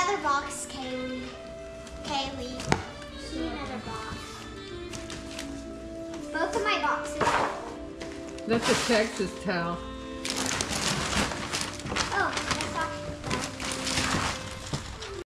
another box, Kaylee. Kaylee. She another box. Both of my boxes. That's a Texas towel.